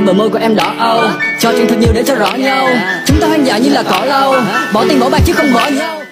môi của em đỏ âu. Cho chuyện thật nhiều để cho rõ nhau. Chúng ta hoang dại như là cỏ lau Bỏ tiền bỏ bạc chứ không bỏ nhau.